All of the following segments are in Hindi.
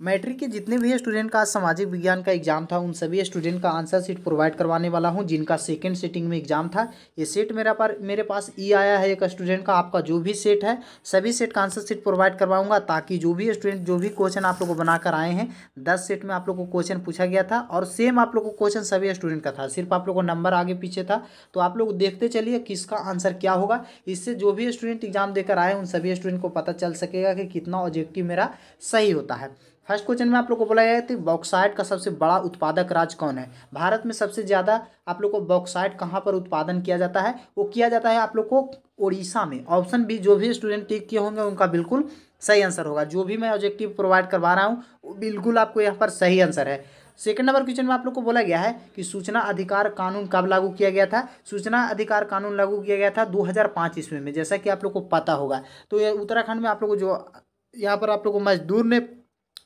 मैट्रिक के जितने भी स्टूडेंट का सामाजिक विज्ञान का एग्ज़ाम था, उन सभी स्टूडेंट का आंसर सीट प्रोवाइड करवाने वाला हूँ, जिनका सेकंड सेटिंग में एग्ज़ाम था। ये सेट मेरा पर, मेरे पास ई आया है एक स्टूडेंट का, आपका जो भी सेट है, सभी सेट का आंसर सीट प्रोवाइड करवाऊँगा, ताकि जो भी स्टूडेंट जो भी क्वेश्चन आप लोग को बनाकर आए हैं, दस सेट में आप लोग को क्वेश्चन पूछा गया था, और सेम आप लोग को क्वेश्चन सभी स्टूडेंट का था। सिर्फ़ आप लोग को नंबर आगे पीछे था तो आप लोग देखते चलिए किसका आंसर क्या होगा। इससे जो भी स्टूडेंट एग्ज़ाम देकर आए, उन सभी स्टूडेंट को पता चल सकेगा कि कितना ऑब्जेक्टिव मेरा सही होता है। फ़र्स्ट क्वेश्चन में आप लोग को बोला गया है बॉक्साइट का सबसे बड़ा उत्पादक राज्य कौन है? भारत में सबसे ज़्यादा आप लोग को बॉक्साइट कहाँ पर उत्पादन किया जाता है? वो किया जाता है आप लोग को उड़ीसा में। ऑप्शन भी जो भी स्टूडेंट टिक किए होंगे उनका बिल्कुल सही आंसर होगा। जो भी मैं ऑब्जेक्टिव प्रोवाइड करवा रहा हूँ बिल्कुल आपको यहाँ पर सही आंसर है। सेकंड नंबर क्वेश्चन में आप लोग को बोला गया है कि सूचना अधिकार कानून कब लागू किया गया था? सूचना अधिकार कानून लागू किया गया था 2005 ईस्वी में, जैसा कि आप लोग को पता होगा। तो ये उत्तराखंड में आप लोग को जो यहाँ पर आप लोग को मजदूर ने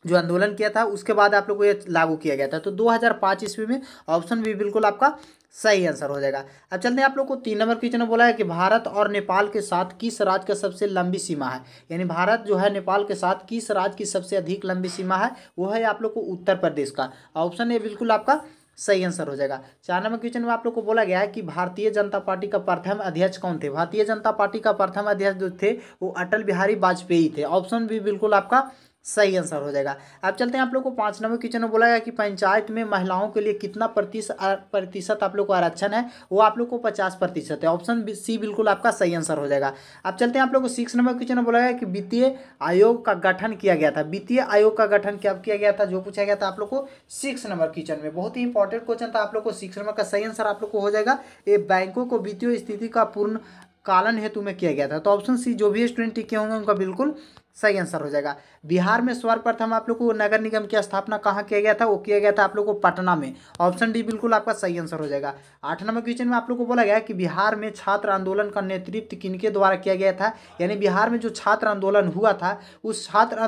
जो आंदोलन किया था, उसके बाद आप लोग को ये लागू किया गया था। तो 2005 ईस्वी में ऑप्शन बी बिल्कुल आपका सही आंसर हो जाएगा। अब चलते हैं आप लोग को तीन नंबर क्वेश्चन में बोला है कि भारत और नेपाल के साथ किस राज्य का सबसे लंबी सीमा है? यानी भारत जो है, नेपाल के साथ किस राज्य की सबसे अधिक लंबी सीमा है, वो है आप लोग को उत्तर प्रदेश का। ऑप्शन ए बिल्कुल आपका सही आंसर हो जाएगा। चार नंबर क्वेश्चन में आप लोग को बोला गया है कि भारतीय जनता पार्टी का प्रथम अध्यक्ष कौन थे? भारतीय जनता पार्टी का प्रथम अध्यक्ष जो थे, वो अटल बिहारी वाजपेयी थे। ऑप्शन बी बिल्कुल आपका सही आंसर हो जाएगा। अब चलते हैं आप लोग को पाँच नंबर क्वेश्चन में बोला गया कि पंचायत में महिलाओं के लिए कितना प्रतिशत प्रतिशत आप लोग को आरक्षण है? वो आप लोग को पचास प्रतिशत है। ऑप्शन सी बिल्कुल आपका सही आंसर हो जाएगा। अब चलते हैं आप लोग को सिक्स नंबर क्वेश्चन में बोला गया कि वित्तीय आयोग का गठन किया गया था। वित्तीय आयोग का गठन क्या किया गया था? जो पूछा गया था आप लोग को सिक्स नंबर क्वेश्चन में। बहुत ही इंपॉर्टेंट क्वेश्चन था आप लोग को। सिक्स नंबर का सही आंसर आप लोग को हो जाएगा। ये बैंकों को वित्तीय स्थिति का पूर्ण कालन हेतु में किया गया था। तो ऑप्शन सी जो भी स्टूडेंट टिके होंगे, उनका बिल्कुल सही आंसर हो जाएगा। बिहार में सर्वप्रथम आप लोग को नगर निगम की स्थापना कहाँ किया गया था? वो किया गया था आप लोग को पटना में। ऑप्शन डी बिल्कुल आपका सही आंसर हो जाएगा। आठ नंबर क्वेश्चन में आप लोग को बोला गया कि बिहार में छात्र आंदोलन का नेतृत्व किनके द्वारा किया गया था? यानी बिहार में जो छात्र आंदोलन हुआ था, उस छात्र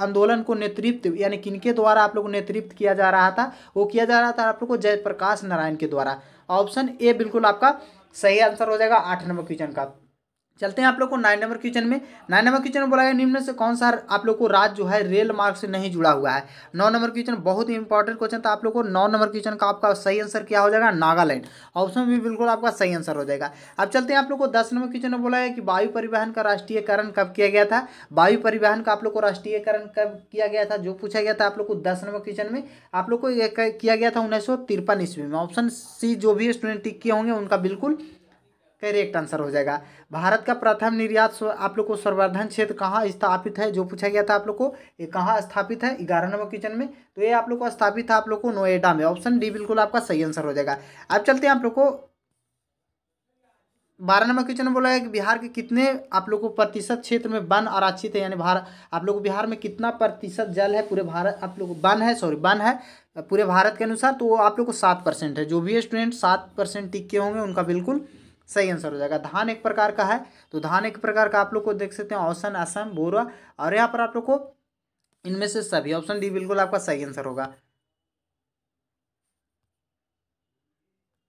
आंदोलन को नेतृत्व, यानी किनके द्वारा आप लोग को नेतृत्व किया जा रहा था? वो किया जा रहा था आप लोग को जयप्रकाश नारायण के द्वारा। ऑप्शन ए बिल्कुल आपका सही आंसर हो जाएगा आठ नंबर क्वेश्चन का। चलते हैं आप लोग को नाइन नंबर क्वेश्चन में। नाइन नंबर क्वेश्चन में बोला गया निम्न से कौन सा आप लोग को राज्य जो है रेल मार्ग से नहीं जुड़ा हुआ है? नौ नंबर क्वेश्चन बहुत ही इंपॉर्टेंट क्वेश्चन था आप लोग को। नौ नंबर क्वेश्चन का आपका सही आंसर क्या हो जाएगा? नागालैंड। ऑप्शन भी बिल्कुल आपका सही आंसर हो जाएगा। अब चलते हैं आप लोग को दस नंबर क्वेश्चन में बोला है कि वायु परिवहन का राष्ट्रीयकरण कब किया गया था? वायु परिवहन का आप लोग को राष्ट्रीयकरण कब किया गया था? जो पूछा गया था आप लोग को दस नंबर क्वेश्चन में। आप लोग को किया गया था उन्नीस सौ तिरपन ईस्वी में। ऑप्शन सी जो भी स्टूडेंट टिक किए होंगे उनका बिल्कुल करेक्ट आंसर हो जाएगा। भारत का प्रथम निर्यात आप लोग को संवर्धन क्षेत्र कहाँ स्थापित है? जो पूछा गया था आप लोग को, ये कहाँ स्थापित है? ग्यारह नंबर क्वेश्चन में। तो ये आप लोग को स्थापित है आप लोग को नोएडा में। ऑप्शन डी बिल्कुल आपका सही आंसर हो जाएगा। अब चलते हैं आप लोग को। बारह नंबर क्वेश्चन में बोला है कि बिहार के कितने आप लोग को प्रतिशत क्षेत्र में वन आरक्षित है? यानी भारत आप लोग बिहार में कितना प्रतिशत जल है? पूरे भारत, आप लोग वन है सॉरी वन है। पूरे भारत के अनुसार तो आप लोग को सात परसेंट है। जो भी स्टूडेंट सात परसेंट टिक के होंगे, उनका बिल्कुल सही आंसर हो जाएगा। धान एक प्रकार का है तो धान एक प्रकार का आप लोग को देख सकते हैं ऑप्शन असम, बोरा, और यहाँ पर आप लोग को इनमें से सभी ऑप्शन डी बिल्कुल आपका सही आंसर होगा।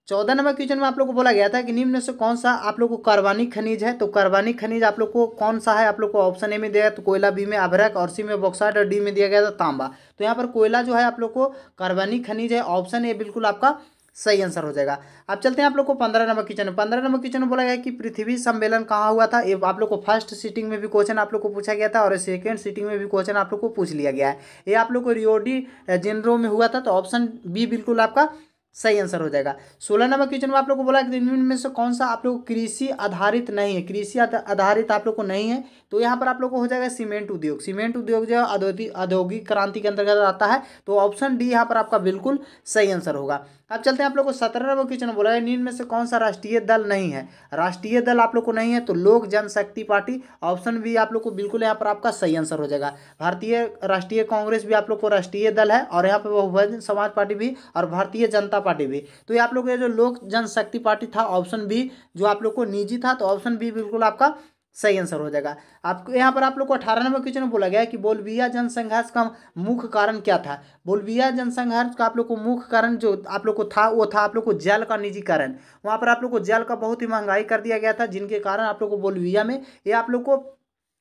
चौदह नंबर क्वेश्चन में आप लोग को बोला गया था कि निम्न से कौन सा आप लोग को कार्बनिक खनिज है तो कार्बनिक खनिज आप लोग को कौन सा है? आप लोग को ऑप्शन ए में दिया तो कोयला बी में अभरक, और सी में बॉक्साइड और डी में दिया गया था तांबा। तो यहाँ पर कोयला जो है आप लोग को कार्बनिक खनिज है ऑप्शन ए बिल्कुल आपका सही आंसर हो जाएगा। अब चलते हैं आप लोग को पंद्रह नंबर क्वेश्चन में। पंद्रह नंबर क्वेश्चन में बोला गया कि पृथ्वी सम्मेलन कहाँ हुआ था? ये आप लोग को फ़र्स्ट सीटिंग में भी क्वेश्चन आप लोग को पूछा गया था और सेकेंड सीटिंग में भी क्वेश्चन आप लोग को पूछ लिया गया है। ये आप लोग को रियोडी जेनरो में हुआ था तो ऑप्शन बी बिल्कुल आपका सही आंसर हो जाएगा। सोलह नंबर क्वेश्चन में आप लोग को बोला कि में से कौन सा आप लोग कृषि आधारित नहीं है? कृषि आधारित आप लोग को नहीं है तो यहाँ पर आप लोग को हो जाएगा सीमेंट उद्योग। सीमेंट उद्योग जो है, औद्योगिक क्रांति के अंतर्गत आता है तो ऑप्शन डी यहाँ पर आपका बिल्कुल सही आंसर होगा। अब चलते हैं आप लोग को सत्रह क्वेश्चन बोला है नींद में से कौन सा राष्ट्रीय दल नहीं है? राष्ट्रीय दल आप लोग को नहीं है तो लोक जनशक्ति पार्टी ऑप्शन बी आप लोग को बिल्कुल यहाँ पर आपका सही आंसर हो जाएगा। भारतीय राष्ट्रीय कांग्रेस भी आप लोग को राष्ट्रीय दल है, और यहाँ पर बहुजन समाज पार्टी भी, और भारतीय जनता पार्टी भी। तो ये आप लोग जो लोक जनशक्ति पार्टी था ऑप्शन बी जो आप लोग को निजी था तो ऑप्शन बी बिल्कुल आपका सही आंसर हो जाएगा। आपको, यहाँ पर आप लोग को अठारह नंबर क्वेश्चन बोला गया कि बोलविया जनसंघर्ष का मुख्य कारण क्या था? बोलविया जनसंघर्ष का आप लोग को मुख्य कारण जो आप लोग को था, वो था आप लोग को जल का निजीकरण वहाँ पर आप लोग को जल का बहुत ही महँगाई कर दिया गया था, जिनके कारण आप लोग को बोलविया में ये आप लोग को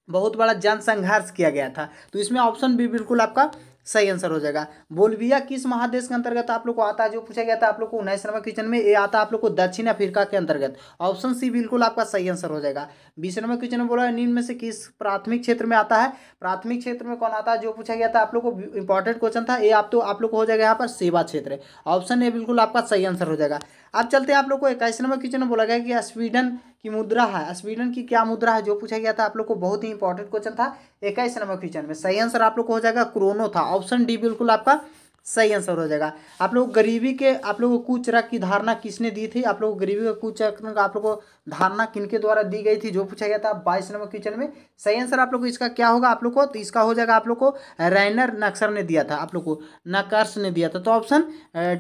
बहुत बड़ा जन संघर्ष किया गया था। तो इसमें ऑप्शन बी बिल्कुल आपका सही आंसर हो जाएगा। बोलविया किस महादेश के अंतर्गत आप लोग को आता है? जो पूछा गया था आप लोग को, उन्नीस नंबर क्वेश्चन में, ये आता है आप लोग को दक्षिण अफ्रीका के अंतर्गत। ऑप्शन सी बिल्कुल आपका सही आंसर हो जाएगा। बीस नंबर क्वेश्चन में बोला निम्न में से किस प्राथमिक क्षेत्र में आता है? प्राथमिक क्षेत्र में कौन आता है? जो पूछा गया था आप लोग को इंपॉर्टेंट क्वेश्चन था। ये आप तो आप लोग को हो जाएगा यहाँ पर सेवा क्षेत्र। ऑप्शन ए बिल्कुल आपका सही आंसर हो जाएगा। अब चलते हैं आप लोग को इक्कीस नंबर क्वेश्चन में बोला गया कि स्वीडन की मुद्रा है। स्वीडन की क्या मुद्रा है जो पूछा गया था आप लोग को? बहुत ही इंपॉर्टेंट क्वेश्चन था। इक्कीस नंबर क्वेश्चन में सही आंसर आप लोग को हो जाएगा। क्रोनो था। ऑप्शन डी बिल्कुल आपका सही आंसर हो जाएगा आप लोग गरीबी के आप लोगों को कुचरक की धारणा किसने दी थी आप लोग गरीबी का कुचरक आप लोग को धारणा किनके द्वारा दी गई थी जो पूछा गया था बाईस नंबर क्वेश्चन में सही आंसर आप लोग को इसका क्या होगा आप लोग को तो इसका हो जाएगा आप लोग को रैनर नक्सर ने दिया था आप लोग को नकर्स ने दिया था तो ऑप्शन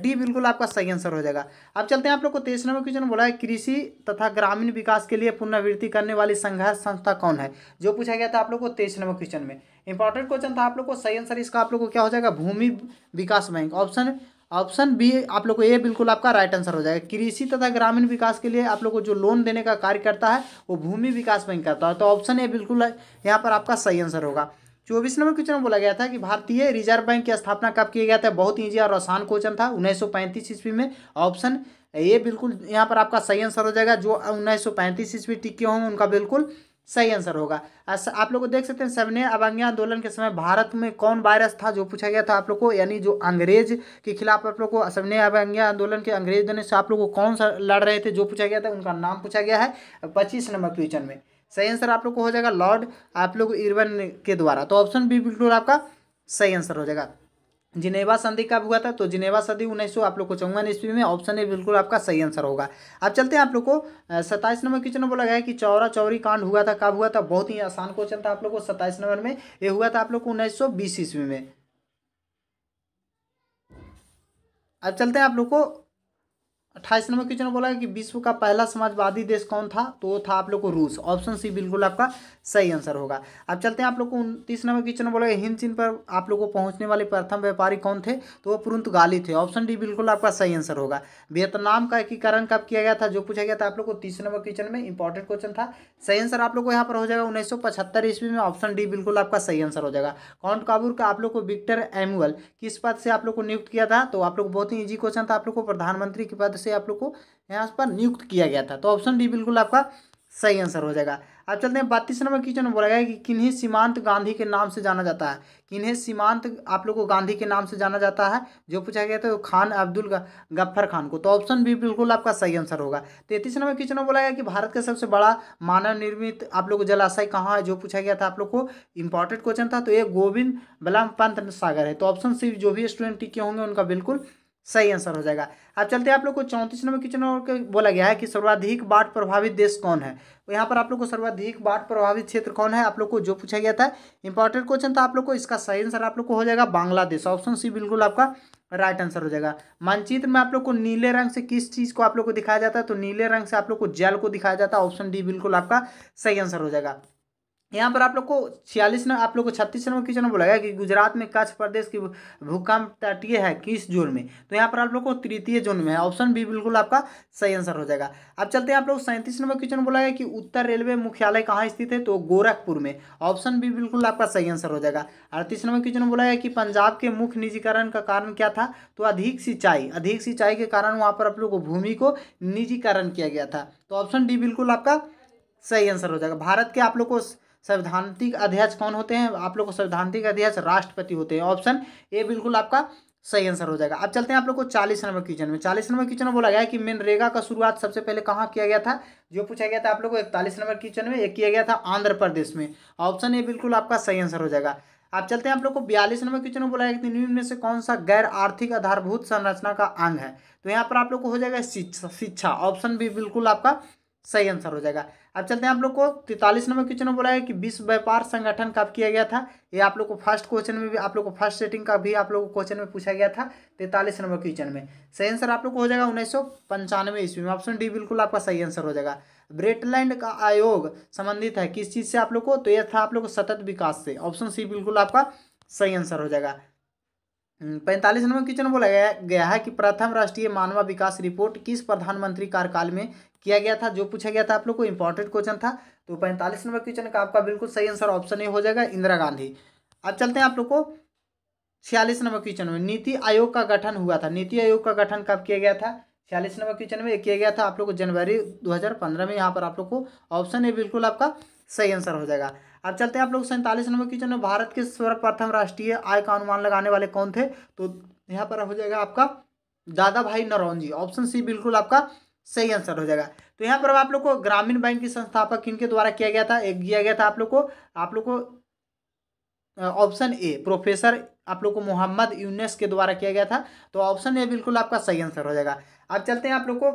डी बिल्कुल आपका सही आंसर हो जाएगा अब चलते हैं आप लोग को तेईस नंबर क्वेश्चन बोला है कृषि तथा ग्रामीण विकास के लिए पुनरावृत्ति करने वाली संघर्ष संस्था कौन है जो पूछा गया था आप लोग को तेईस नंबर क्वेश्चन में इंपॉर्टेंट क्वेश्चन था आप लोग को? सही आंसर इसका आप लोग को क्या हो जाएगा? Bhumi Vikas Bank. Option option B आप लोग को ये बिल्कुल आपका राइट आंसर हो जाएगा। कृषि तथा ग्रामीण विकास के लिए आप लोग को जो लोन देने का कार्य करता है, वो भूमि विकास बैंक करता है। तो ऑप्शन ए बिल्कुल यहाँ पर आपका सही आंसर होगा। चौबीस नंबर क्वेश्चन में बोला गया था कि भारतीय रिज़र्व बैंक की स्थापना कब किया गया था? बहुत ईजी और आसान क्वेश्चन था, उन्नीस सौ पैंतीस ईस्वी में। ऑप्शन ये बिल्कुल यहाँ पर आपका सही आंसर हो जाएगा। जो उन्नीस सौ पैंतीस ईस्वी टिके होंगे, उनका बिल्कुल सही आंसर होगा। आप लोग को देख सकते हैं सविनय अवज्ञा आंदोलन के समय भारत में कौन वायरस था जो पूछा गया था आप लोग को, यानी जो अंग्रेज़ के खिलाफ आप लोग को सविनय अवज्ञा आंदोलन के अंग्रेज़ देने से आप लोग को कौन सा लड़ रहे थे जो पूछा गया था, उनका नाम पूछा गया है पच्चीस नंबर क्वेश्चन में। सही आंसर आप लोग को हो जाएगा लॉर्ड आप लोग इरवन के द्वारा। तो ऑप्शन बी बिल्कुल आपका सही आंसर हो जाएगा। जिनेवा संधि कब हुआ था? तो जिनेवा संधि उन्नीस सौ, आप लोग को चौवन ईस्वी में ऑप्शन ए बिल्कुल आपका सही आंसर होगा। अब चलते हैं आप लोग को सत्ताईस नंबर क्वेश्चन बोला गया है कि चौरा चौरी कांड हुआ था, कब हुआ था? बहुत ही आसान क्वेश्चन था आप लोग को, सत्ताईस नंबर में ये हुआ था आप लोग को उन्नीस सौ बीस ईस्वी में। अब चलते हैं आप लोग को अट्ठाईस नंबर क्वेश्चन बोला है कि विश्व का पहला समाजवादी देश कौन था? तो वो था आप लोग को रूस। ऑप्शन सी बिल्कुल आपका सही आंसर होगा। अब चलते हैं आप लोग को उनतीस नंबर क्वेश्चन बोला है, हिंद चीन पर आप लोग को पहुँचने वाले प्रथम व्यापारी कौन थे? तो वो पुर्तगाली थे। ऑप्शन डी बिल्कुल आपका सही आंसर होगा। वियतनाम का एकीकरण कब किया गया था? जो पूछा गया था आप लोग को तीस नंबर क्वेश्चन में इंपॉर्टेंट क्वेश्चन था। सही आंसर आप लोग को यहाँ पर हो जाएगा उन्नीस ईस्वी में। ऑप्शन डी बिल्कुल आपका सही आंसर हो जाएगा। काउंट काबूर का आप लोग को विक्टर एमुअल किस पद से आप लोग को नियुक्त किया था? तो आप लोग बहुत ही ईजी क्वेश्चन था। आप लोग को प्रधानमंत्री के पद से आप लोग को यहाँ पर नियुक्त किया गया था। तो ऑप्शन डी बिल्कुल आपका सही आंसर हो जाएगा। अब चलते हैं बत्तीस नंबर क्वेश्चन में बोला गया कि किन्हीं सीमांत गांधी के नाम से जाना जाता है। किन्हीं सीमांत आप लोग को गांधी के नाम से जाना जाता है, जो पूछा गया था वो खान अब्दुल गफ्फर खान को। तो ऑप्शन बी बिल्कुल आपका सही आंसर होगा। तैतीस नंबर क्वेश्चन में बोला गया कि भारत का सबसे बड़ा मानव निर्मित आप लोग जलाशय कहाँ है, जो पूछा गया था आप लोग को इंपॉर्टेंट क्वेश्चन था तो ये गोविंद बलम पंत सागर है। तो ऑप्शन सी जो भी स्टूडेंट टिके होंगे उनका बिल्कुल सही आंसर हो जाएगा। अब चलते हैं आप लोग को चौंतीस नंबर क्वेश्चन बोला गया है कि सर्वाधिक बाढ़ प्रभावित देश कौन है? तो यहाँ पर आप लोग को सर्वाधिक बाढ़ प्रभावित क्षेत्र कौन है? आप लोग को जो पूछा गया था इंपॉर्टेंट क्वेश्चन था आप लोग को, इसका सही आंसर आप लोग को हो जाएगा बांग्लादेश। ऑप्शन सी बिल्कुल आपका राइट आंसर हो जाएगा। मानचित्र में आप लोग को नीले रंग से किस चीज़ को आप लोग को दिखाया जाता है? तो नीले रंग से आप लोग को जल को दिखाया जाता है। ऑप्शन डी बिल्कुल आपका सही आंसर हो जाएगा। यहाँ पर आप लोग को छियालीस नंबर, आप लोग को छत्तीस नंबर क्वेश्चन बोला गया? कि गुजरात में कच्छ प्रदेश की भूकंप तटीय है किस जोन में? तो यहाँ पर आप लोग को तृतीय जोन में है। ऑप्शन बी बिल्कुल आपका सही आंसर हो जाएगा। अब चलते हैं आप लोग सैंतीस नंबर क्वेश्चन बोला गया कि उत्तर रेलवे मुख्यालय कहाँ स्थित है? तो गोरखपुर में। ऑप्शन बी बिल्कुल आपका सही आंसर हो जाएगा। अड़तीस नंबर क्वेश्चन बोला गया कि पंजाब के मुख्य निजीकरण का कारण क्या था? तो अधिक सिंचाई अधिक सिंचाई के कारण वहाँ पर आप लोग को भूमि को निजीकरण किया गया था। तो ऑप्शन डी बिल्कुल आपका सही आंसर हो जाएगा। भारत के आप लोग को संवैधानिक अध्यक्ष कौन होते हैं? आप लोग को संवैधानिक अध्यक्ष, राष्ट्रपति होते हैं। ऑप्शन ए बिल्कुल आपका सही आंसर हो जाएगा। अब चलते हैं आप लोग को चालीस नंबर क्वेश्चन में। चालीस नंबर क्वेश्चन में बोला गया कि मनरेगा का शुरुआत सबसे पहले कहाँ किया गया था? जो पूछा गया था आप लोग को इकतालीस नंबर क्वेश्चन में एक किया गया था आंध्र प्रदेश में। ऑप्शन ए बिल्कुल आपका सही आंसर हो जाएगा। आप चलते हैं आप लोग को बयालीस नंबर क्वेश्चन में बोला गया कि निम्न में से कौन सा गैर आर्थिक आधारभूत संरचना का अंग है? तो यहाँ पर आप लोग को हो जाएगा शिक्षा। ऑप्शन बी बिल्कुल आपका सही आंसर हो जाएगा। अब चलते हैं आप लोग को तैतालीस नंबर क्वेश्चन में बोला है कि विश्व व्यापार संगठन कब किया गया था? ये आप लोग को फ़र्स्ट क्वेश्चन में भी आप लोग को फ़र्स्ट सेटिंग का भी आप लोग को क्वेश्चन में पूछा गया था तैतालीस नंबर क्वेश्चन में। सही आंसर आप लोग को हो जाएगा उन्नीस सौ पंचानवे ईस्वी में। ऑप्शन डी बिल्कुल आपका सही आंसर हो जाएगा। ब्रेटलैंड का आयोग संबंधित है किस चीज़ से आप लोग को? तो यह था आप लोग को सतत विकास से। ऑप्शन सी बिल्कुल आपका सही आंसर हो जाएगा। हम्म, पैंतालीस नंबर क्वेश्चन बोला गया है कि प्रथम राष्ट्रीय मानव विकास रिपोर्ट किस प्रधानमंत्री कार्यकाल में किया गया था, जो पूछा गया था आप लोग को इंपॉर्टेंट क्वेश्चन था। तो पैंतालीस नंबर क्वेश्चन का आपका बिल्कुल सही आंसर ऑप्शन ए हो जाएगा, इंदिरा गांधी। अब चलते हैं आप लोग को छियालीस नंबर क्वेश्चन में। नीति आयोग का गठन हुआ था। नीति आयोग का गठन कब किया गया था? छियालीस नंबर क्वेश्चन में किया गया था आप लोग को, जनवरी 2015 में। यहाँ पर आप लोग को ऑप्शन ए बिल्कुल आपका सही आंसर हो जाएगा। अब चलते हैं आप लोग सैंतालीस नंबर क्वेश्चन में। भारत के सर्वप्रथम राष्ट्रीय आय का अनुमान लगाने वाले कौन थे? तो यहाँ पर हो जाएगा आपका दादा भाई नरौनजी ऑप्शन सी बिल्कुल आपका सही आंसर हो जाएगा। तो यहाँ पर आप लोग को ग्रामीण बैंक की संस्थापक किनके द्वारा किया गया था? एक किया गया था आप लोग को। आप लोग को ऑप्शन ए, प्रोफेसर, आप लोग को मोहम्मद यूनेस के द्वारा किया गया था। तो ऑप्शन ए बिल्कुल आपका सही आंसर हो जाएगा। अब चलते हैं आप लोग को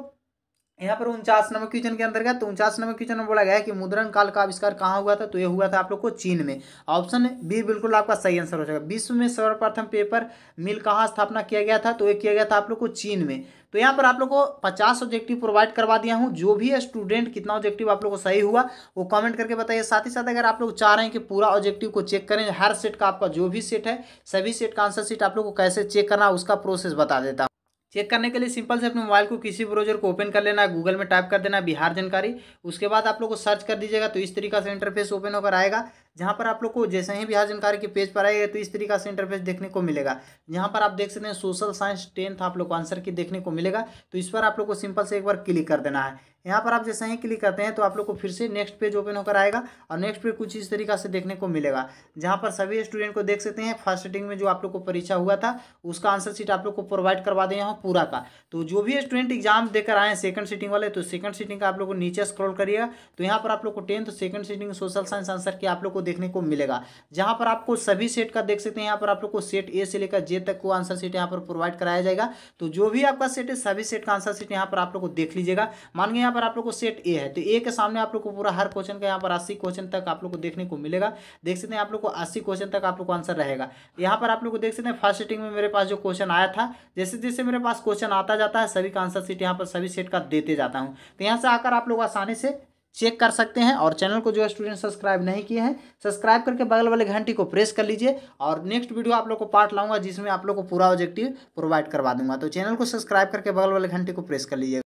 यहाँ पर उनचास नंबर क्वेश्चन के अंतर्गत तो उनचास नंबर क्वेश्चन में बोला गया कि मुद्रण काल का आविष्कार कहाँ हुआ था? तो ये हुआ था आप लोग को चीन में। ऑप्शन बी बिल्कुल आपका सही आंसर हो जाएगा। विश्व में सर्वप्रथम पेपर मिल कहाँ स्थापना किया गया था? तो ये किया गया था आप लोग को चीन में। तो यहाँ पर आप लोग को पचास ऑब्जेक्टिव प्रोवाइड करवा दिया हूँ। जो भी स्टूडेंट कितना ऑब्जेक्टिव आप लोग को सही हुआ, वो कमेंट करके बताइए। साथ ही साथ अगर आप लोग चाह रहे हैं कि पूरा ऑब्जेक्टिव को चेक करें, हर सेट का आपका जो भी सेट है, सभी सेट का आंसर सीट आप लोग को कैसे चेक करना उसका प्रोसेस बता देता चेक करने के लिए सिंपल से अपने मोबाइल को किसी ब्राउज़र को ओपन कर लेना है गूगल में टाइप कर देना, बिहार जानकारी। उसके बाद आप लोग को सर्च कर दीजिएगा तो इस तरीका से इंटरफेस ओपन होकर आएगा। जहाँ पर आप लोग को जैसे ही बिहार जानकारी के पेज पर आएगा तो इस तरीका से इंटरफेस देखने को मिलेगा। जहाँ पर आप देख सकते हैं सोशल साइंस टेंथ आप लोग को आंसर की देखने को मिलेगा। तो इस पर आप लोग को सिंपल से एक बार क्लिक कर देना है। यहाँ पर आप जैसे ही क्लिक करते हैं तो आप लोग को फिर से नेक्स्ट पेज ओपन होकर आएगा और नेक्स्ट पेज कुछ इस तरीका से देखने को मिलेगा। जहाँ पर सभी स्टूडेंट को देख सकते हैं फ़र्स्ट सिटिंग में जो आप लोग को परीक्षा हुआ था, उसका आंसर सीट आप लोग को प्रोवाइड करवा दें यहाँ पूरा का। तो जो भी स्टूडेंट एग्ज़ाम देकर आए सेकंड सीटिंग वाले तो सेकंड सीटिंग का आप लोग को नीचे स्क्रॉल करिएगा। तो यहाँ पर आप लोग को tenth second sitting social science answer की आप लोग को देखने को मिलेगा। जहाँ पर आपको सभी सेट का देख सकते हैं, यहाँ पर आप लोग को सेट ए से लेकर जे तक को आंसर सीट यहाँ पर प्रोवाइड कराया जाएगा। तो जो भी आपका सेट है, सभी सेट का आंसर सीट यहाँ पर आप लोग को देख लीजिएगा। मान यहाँ पर आप लोग को सेट ए है। तो ए के सामने आप लोग को पूरा हर क्वेश्चन का यहाँ पर अस्सी क्वेश्चन तक आप लोग को देखने को मिलेगा। देख सकते हैं आप लोग को अस्सी क्वेश्चन तक आप लोग को आंसर रहेगा। यहाँ पर आप लोग को देख सकते हैं फ़र्स्ट सेटिंग में मेरे पास जो क्वेश्चन आया था, जैसे जैसे मेरे पास क्वेश्चन आता जाता है, सभी का आंसर सीट यहाँ पर सभी सेट का देते जाता हूँ। तो यहाँ से आकर आप लोग आसानी से चेक कर सकते हैं और चैनल को जो स्टूडेंट सब्सक्राइब नहीं किए हैं सब्सक्राइब करके बगल वाले घंटी को प्रेस कर लीजिए और नेक्स्ट वीडियो आप लोग को पार्ट लाऊँगा, जिसमें आप लोग को पूरा ऑब्जेक्टिव प्रोवाइड करवा दूँगा। तो चैनल को सब्सक्राइब करके बगल वाले घंटी को प्रेस कर लीजिए।